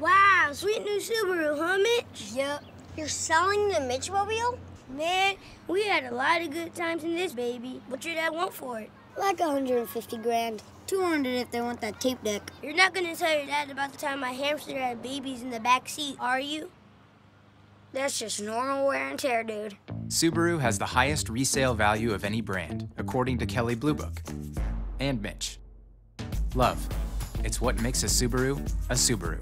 Wow, sweet new Subaru, huh, Mitch? Yep. You're selling the Mitchmobile? Man, we had a lot of good times in this baby. What your dad want for it? Like 150 grand. 200 if they want that tape deck. You're not gonna tell your dad about the time my hamster had babies in the back seat, are you? That's just normal wear and tear, dude. Subaru has the highest resale value of any brand, according to Kelley Blue Book. And Mitch. Love. It's what makes a Subaru a Subaru.